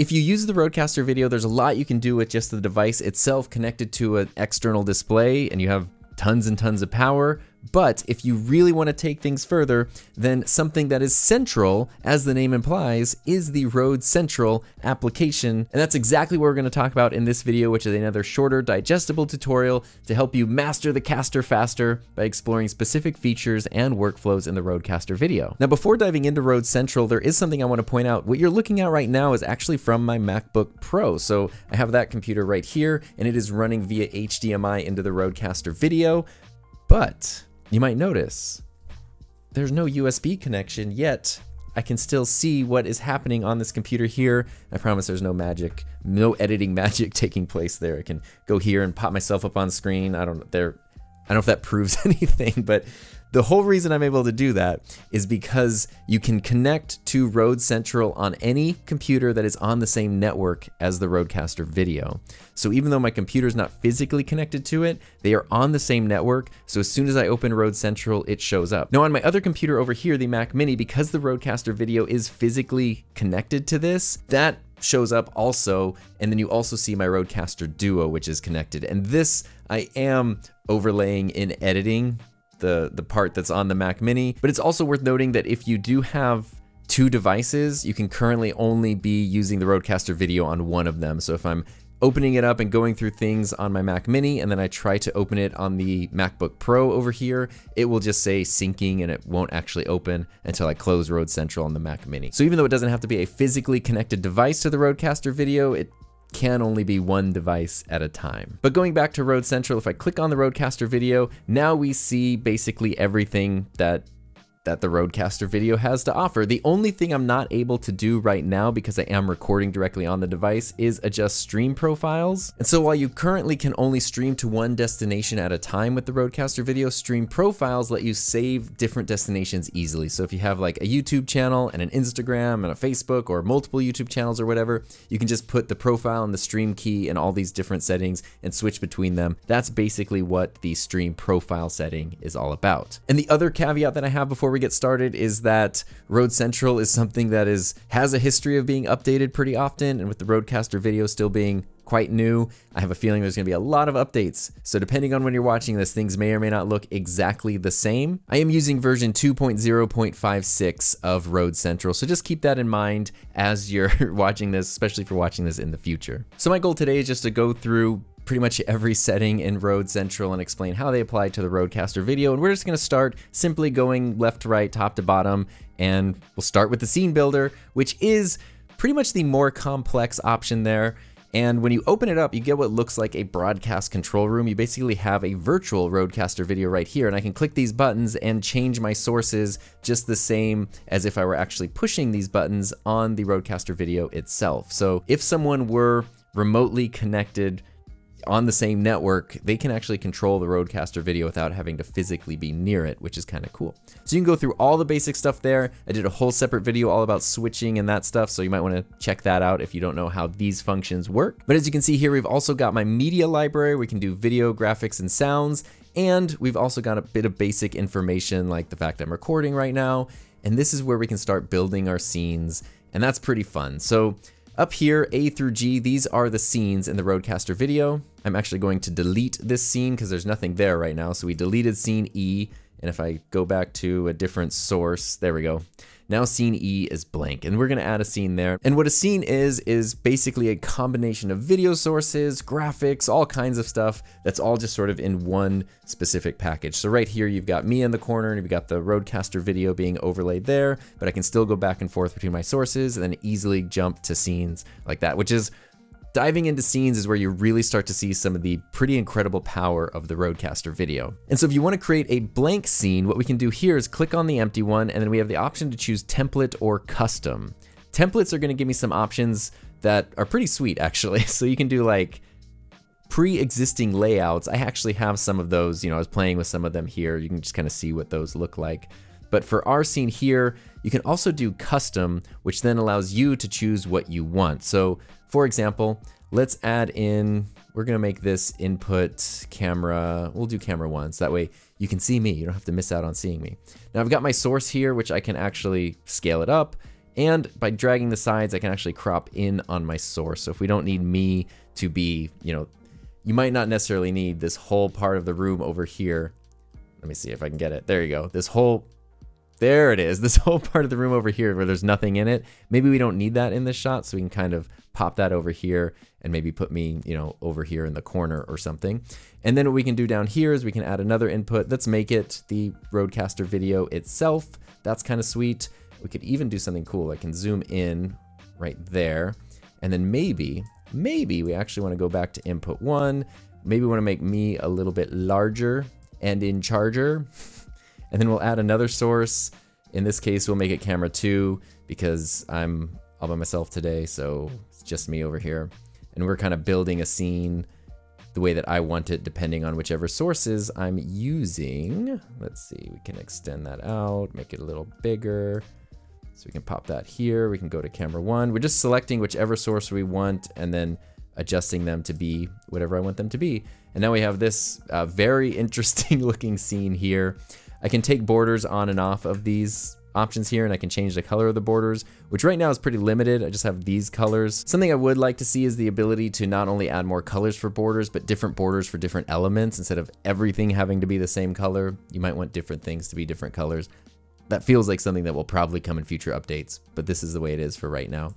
If you use the Rodecaster video, there's a lot you can do with just the device itself connected to an external display and you have tons and tons of power. But if you really want to take things further, then something that is central, as the name implies, is the Rode Central application. And that's exactly what we're going to talk about in this video, which is another shorter, digestible tutorial to help you master the caster faster by exploring specific features and workflows in the Rodecaster video. Now, before diving into Rode Central, there is something I want to point out. What you're looking at right now is actually from my MacBook Pro. So I have that computer right here, and it is running via HDMI into the Rodecaster video. But you might notice there's no USB connection yet. I can still see what is happening on this computer here. I promise there's no magic, no editing magic taking place there. I can go here and pop myself up on screen. I don't know there I don't know if that proves anything, but the whole reason I'm able to do that is because you can connect to Rode Central on any computer that is on the same network as the Rodecaster video. So even though my computer is not physically connected to it, they are on the same network. So as soon as I open Rode Central, it shows up. Now on my other computer over here, the Mac Mini, because the Rodecaster video is physically connected to this, that shows up also, and then you also see my Rodecaster Duo, which is connected. And this I am overlaying in editing the, the part that's on the Mac Mini. But it's also worth noting that if you do have two devices, you can currently only be using the Rodecaster video on one of them. So if I'm opening it up and going through things on my Mac Mini and then I try to open it on the MacBook Pro over here, it will just say syncing and it won't actually open until I close Rode Central on the Mac Mini. So even though it doesn't have to be a physically connected device to the Rodecaster video, it can only be one device at a time. But going back to Rode Central, if I click on the Rodecaster video, now we see basically everything that that the Rodecaster video has to offer. The only thing I'm not able to do right now because I am recording directly on the device is adjust stream profiles. And so while you currently can only stream to one destination at a time with the Rodecaster video, stream profiles let you save different destinations easily. So if you have like a YouTube channel and an Instagram and a Facebook or multiple YouTube channels or whatever, you can just put the profile and the stream key and all these different settings and switch between them. That's basically what the stream profile setting is all about. And the other caveat that I have before before get started is that Rode Central is something that is has a history of being updated pretty often, and with the Rodecaster video still being quite new. I have a feeling there's going to be a lot of updates. So depending on when you're watching this, things may or may not look exactly the same. I am using version 2.0.56 of Rode Central, so just keep that in mind as you're watching this, especially if you're watching this in the future. So my goal today is just to go through pretty much every setting in Rode Central and explain how they apply to the Rodecaster video. And we're just gonna start simply going left to right, top to bottom, and we'll start with the scene builder, which is pretty much the more complex option there. And when you open it up, you get what looks like a broadcast control room. You basically have a virtual Rodecaster video right here, and I can click these buttons and change my sources just the same as if I were actually pushing these buttons on the Rodecaster video itself. So if someone were remotely connected on the same network, they can actually control the Rodecaster video without having to physically be near it, which is kind of cool. So you can go through all the basic stuff there. I did a whole separate video all about switching and that stuff, so you might want to check that out if you don't know how these functions work. But as you can see here, we've also got my media library. We can do video, graphics, and sounds. And we've also got a bit of basic information like the fact I'm recording right now. And this is where we can start building our scenes. And that's pretty fun. So up here, A through G, these are the scenes in the Rodecaster video. I'm actually going to delete this scene because there's nothing there right now. So we deleted scene E, and if I go back to a different source, there we go. Now scene E is blank, and we're gonna add a scene there. And what a scene is, is basically a combination of video sources, graphics, all kinds of stuff that's all just sort of in one specific package. So right here, you've got me in the corner, and you've got the Rodecaster video being overlaid there, but I can still go back and forth between my sources and then easily jump to scenes like that, which is Diving into scenes is where you really start to see some of the pretty incredible power of the Rodecaster video. And so if you want to create a blank scene, what we can do here is click on the empty one, and then we have the option to choose template or custom. Templates are going to give me some options that are pretty sweet, actually. So you can do like pre-existing layouts. I actually have some of those, you know, I was playing with some of them here. You can just kind of see what those look like. But for our scene here, you can also do custom, which then allows you to choose what you want. So for example, let's add in, we're gonna make this input camera, we'll do camera one, so that way you can see me, you don't have to miss out on seeing me. Now I've got my source here, which I can actually scale it up, And by dragging the sides, I can actually crop in on my source. So if we don't need me to be, you know, you might not necessarily need this whole part of the room over here. Let me see if I can get it. There you go. This whole, there it is. This whole part of the room over here where there's nothing in it. Maybe we don't need that in this shot. So we can kind of pop that over here and maybe put me, you know, over here in the corner or something. And then what we can do down here is we can add another input. Let's make it the Rodecaster video itself. That's kind of sweet. We could even do something cool. I can zoom in right there. And then maybe, maybe we actually want to go back to input one. Maybe we want to make me a little bit larger and in charger. And then we'll add another source. In this case, we'll make it camera two because I'm all by myself today. So it's just me over here. And we're kind of building a scene the way that I want it depending on whichever sources I'm using. Let's see, we can extend that out, make it a little bigger. So we can pop that here. We can go to camera one. We're just selecting whichever source we want and then adjusting them to be whatever I want them to be. And now we have this uh, very interesting looking scene here. I can take borders on and off of these options here and I can change the color of the borders, which right now is pretty limited. I just have these colors. Something I would like to see is the ability to not only add more colors for borders, but different borders for different elements instead of everything having to be the same color. You might want different things to be different colors. That feels like something that will probably come in future updates, but this is the way it is for right now.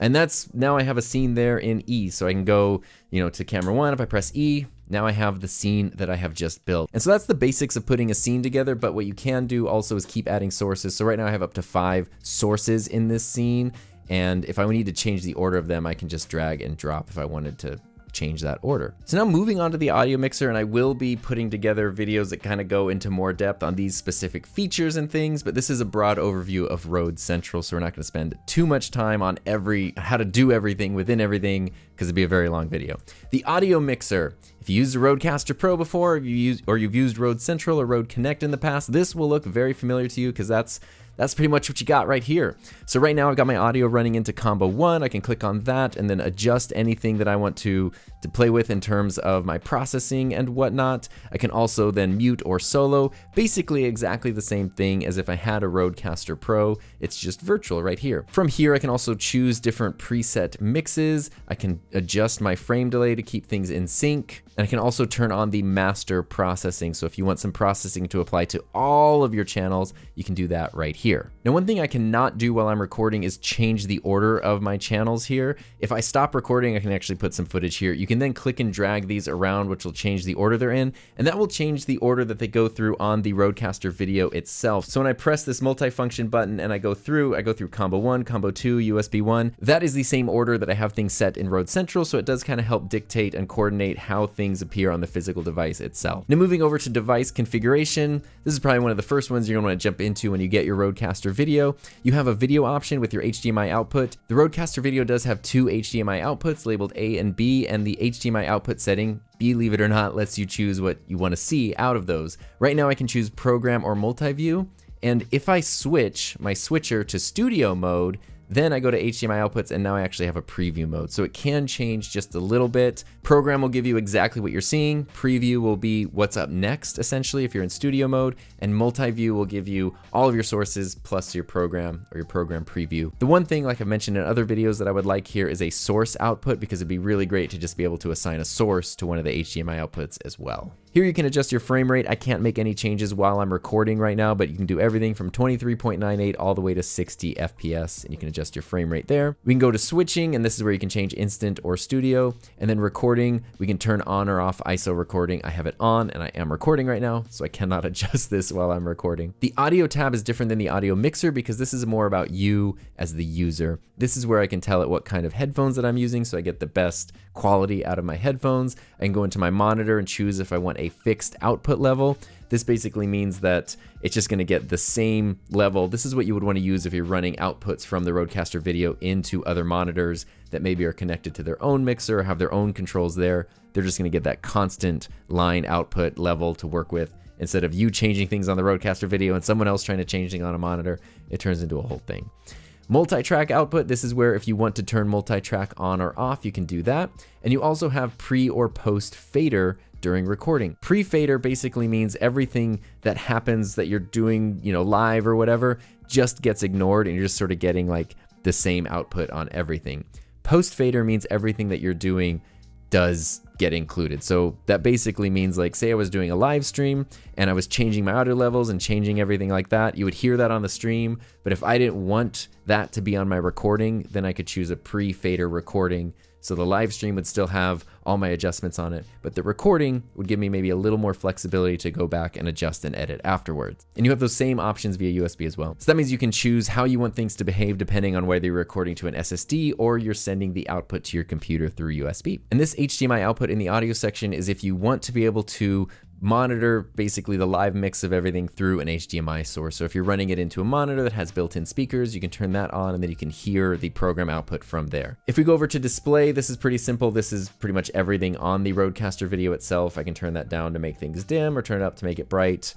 And that's, now I have a scene there in E, so I can go, you know, to camera one, if I press E, now I have the scene that I have just built. And so that's the basics of putting a scene together, but what you can do also is keep adding sources. So right now I have up to five sources in this scene, and if I need to change the order of them, I can just drag and drop if I wanted to change that order. So now moving on to the audio mixer, and I will be putting together videos that kind of go into more depth on these specific features and things, but this is a broad overview of Rode Central, so we're not gonna spend too much time on every, how to do everything within everything, because it'd be a very long video. The audio mixer, if you used a Rodecaster Pro before, or, you use, or you've used Rode Central or Rode Connect in the past, this will look very familiar to you because that's that's pretty much what you got right here. So right now I've got my audio running into combo one. I can click on that and then adjust anything that I want to, to play with in terms of my processing and whatnot. I can also then mute or solo, basically exactly the same thing as if I had a Rodecaster Pro. It's just virtual right here. From here, I can also choose different preset mixes. I can adjust my frame delay to keep things in sync. And I can also turn on the master processing. So if you want some processing to apply to all of your channels, you can do that right here. Now, one thing I cannot do while I'm recording is change the order of my channels here. If I stop recording, I can actually put some footage here. You can then click and drag these around, which will change the order they're in. And that will change the order that they go through on the Rodecaster video itself. So when I press this multifunction button and I go through, I go through combo one, combo two, USB one, that is the same order that I have things set in Rode Central. So it does kind of help dictate and coordinate how things things appear on the physical device itself. Now moving over to device configuration, this is probably one of the first ones you're gonna wanna jump into when you get your Rodecaster video. You have a video option with your HDMI output. The Rodecaster video does have two HDMI outputs labeled A and B, and the HDMI output setting believe it or not, lets you choose what you want to see out of those. Right now I can choose program or multi-view, and if I switch my switcher to studio mode, then I go to HDMI outputs and now I actually have a preview mode. So it can change just a little bit. Program will give you exactly what you're seeing. Preview will be what's up next, essentially, if you're in studio mode. And multi-view will give you all of your sources plus your program or your program preview. The one thing, like I mentioned in other videos that I would like here is a source output because it'd be really great to just be able to assign a source to one of the HDMI outputs as well. Here you can adjust your frame rate. I can't make any changes while I'm recording right now, but you can do everything from 23.98 all the way to 60 FPS, and you can adjust your frame rate there. We can go to switching, and this is where you can change instant or studio, and then recording, we can turn on or off ISO recording. I have it on, and I am recording right now, so I cannot adjust this while I'm recording. The audio tab is different than the audio mixer because this is more about you as the user. This is where I can tell it what kind of headphones that I'm using, so I get the best quality out of my headphones. I can go into my monitor and choose if I want a fixed output level. This basically means that it's just going to get the same level. This is what you would want to use if you're running outputs from the Rodecaster video into other monitors that maybe are connected to their own mixer or have their own controls there. They're just going to get that constant line output level to work with instead of you changing things on the Rodecaster video and someone else trying to change things on a monitor. It turns into a whole thing. Multi-track output, this is where if you want to turn multi-track on or off, you can do that. And you also have pre or post fader during recording. Pre-fader basically means everything that happens that you're doing, you know, live or whatever just gets ignored and you're just sort of getting like the same output on everything. Post fader means everything that you're doing does get included. So that basically means like say I was doing a live stream and I was changing my audio levels and changing everything like that. You would hear that on the stream, but if I didn't want that to be on my recording, then I could choose a pre-fader recording so the live stream would still have all my adjustments on it, but the recording would give me maybe a little more flexibility to go back and adjust and edit afterwards. And you have those same options via USB as well. So that means you can choose how you want things to behave depending on whether you're recording to an SSD or you're sending the output to your computer through USB. And this HDMI output in the audio section is if you want to be able to monitor basically the live mix of everything through an HDMI source. So if you're running it into a monitor that has built-in speakers, you can turn that on and then you can hear the program output from there. If we go over to display, this is pretty simple. This is pretty much everything on the Rodecaster video itself. I can turn that down to make things dim or turn it up to make it bright.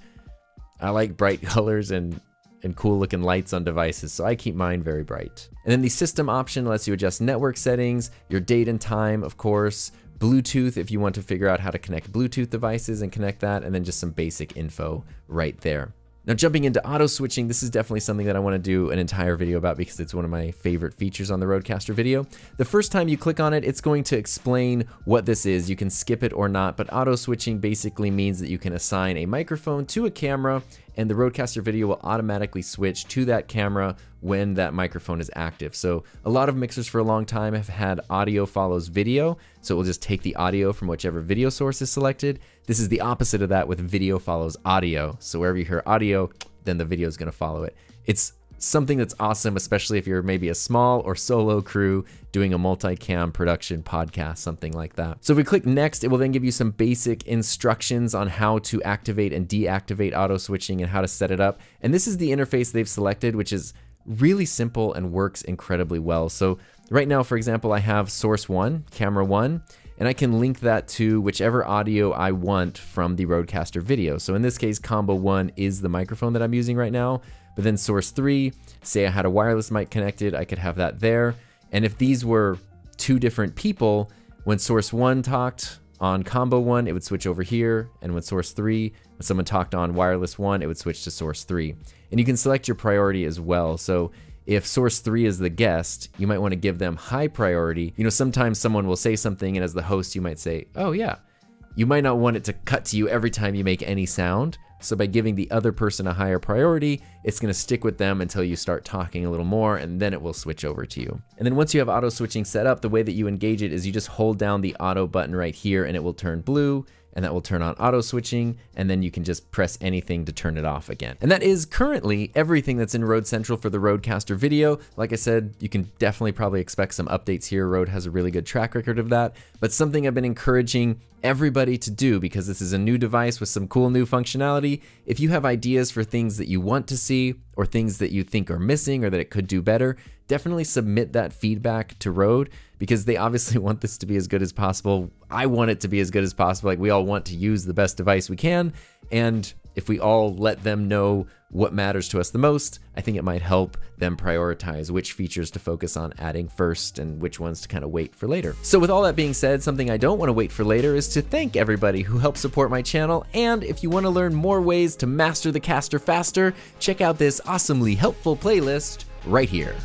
I like bright colors and and cool looking lights on devices, so I keep mine very bright. And then the system option lets you adjust network settings, your date and time, of course, Bluetooth if you want to figure out how to connect Bluetooth devices and connect that, and then just some basic info right there. Now jumping into auto switching, this is definitely something that I want to do an entire video about because it's one of my favorite features on the Rodecaster video. The first time you click on it, it's going to explain what this is. You can skip it or not, but auto switching basically means that you can assign a microphone to a camera and the Rodecaster video will automatically switch to that camera when that microphone is active. So a lot of mixers for a long time have had audio follows video, so it will just take the audio from whichever video source is selected. This is the opposite of that with video follows audio. So wherever you hear audio, then the video is going to follow it. It's something that's awesome, especially if you're maybe a small or solo crew doing a multicam production podcast, something like that. So if we click next, it will then give you some basic instructions on how to activate and deactivate auto switching and how to set it up. And this is the interface they've selected, which is really simple and works incredibly well. So right now, for example, I have source one, camera one, and I can link that to whichever audio I want from the Rodecaster video. So in this case, combo one is the microphone that I'm using right now. But then source three, say I had a wireless mic connected, I could have that there. And if these were two different people, when source one talked on combo one, it would switch over here. And when source three, when someone talked on wireless one, it would switch to source three. And you can select your priority as well. So if source three is the guest, you might want to give them high priority. You know, sometimes someone will say something and as the host, you might say, oh yeah. You might not want it to cut to you every time you make any sound. So by giving the other person a higher priority, it's going to stick with them until you start talking a little more and then it will switch over to you. And then once you have auto switching set up, the way that you engage it is you just hold down the auto button right here and it will turn blue and that will turn on auto switching and then you can just press anything to turn it off again. And that is currently everything that's in Rode Central for the Rodecaster video. Like I said, you can definitely probably expect some updates here. Rode has a really good track record of that, but something I've been encouraging everybody to do because this is a new device with some cool new functionality. If you have ideas for things that you want to see or things that you think are missing or that it could do better, definitely submit that feedback to Rode because they obviously want this to be as good as possible. I want it to be as good as possible. Like we all want to use the best device we can. And if we all let them know what matters to us the most, I think it might help them prioritize which features to focus on adding first and which ones to kind of wait for later. So with all that being said, something I don't want to wait for later is to thank everybody who helped support my channel. And if you want to learn more ways to master the caster faster, check out this awesomely helpful playlist right here.